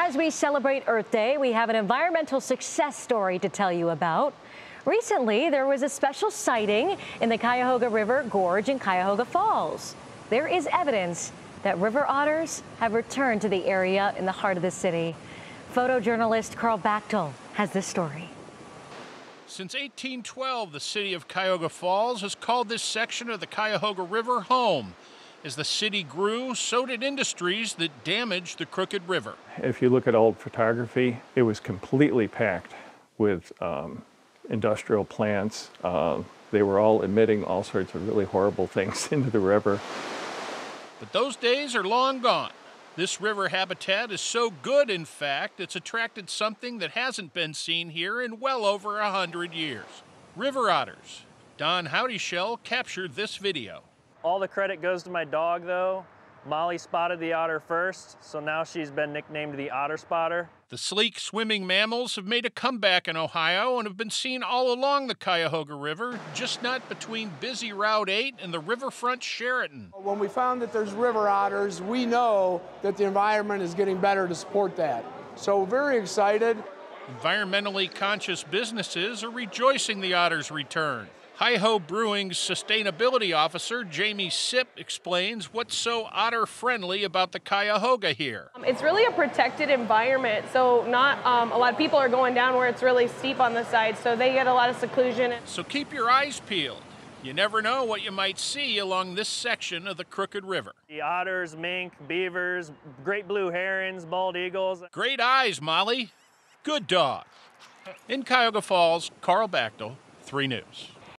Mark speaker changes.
Speaker 1: As we celebrate Earth Day, we have an environmental success story to tell you about. Recently, there was a special sighting in the Cuyahoga River Gorge in Cuyahoga Falls. There is evidence that river otters have returned to the area in the heart of the city. Photojournalist Carl Bachtel has this story.
Speaker 2: Since 1812, the city of Cuyahoga Falls has called this section of the Cuyahoga River home. As the city grew, so did industries that damaged the crooked river.
Speaker 3: If you look at old photography, it was completely packed with um, industrial plants. Uh, they were all emitting all sorts of really horrible things into the river.
Speaker 2: But those days are long gone. This river habitat is so good, in fact, it's attracted something that hasn't been seen here in well over a hundred years. River otters. Don Howdyshell captured this video.
Speaker 4: All the credit goes to my dog, though. Molly spotted the otter first, so now she's been nicknamed the Otter Spotter.
Speaker 2: The sleek swimming mammals have made a comeback in Ohio and have been seen all along the Cuyahoga River, just not between busy Route 8 and the riverfront Sheraton.
Speaker 5: When we found that there's river otters, we know that the environment is getting better to support that. So very excited.
Speaker 2: Environmentally conscious businesses are rejoicing the otters' return. Hi Ho Brewing's sustainability officer, Jamie Sipp, explains what's so otter friendly about the Cuyahoga here.
Speaker 6: Um, it's really a protected environment, so not um, a lot of people are going down where it's really steep on the side, so they get a lot of seclusion.
Speaker 2: So keep your eyes peeled. You never know what you might see along this section of the Crooked River.
Speaker 4: The otters, mink, beavers, great blue herons, bald eagles.
Speaker 2: Great eyes, Molly. Good dog. In Cuyahoga Falls, Carl Bachtel, 3 News.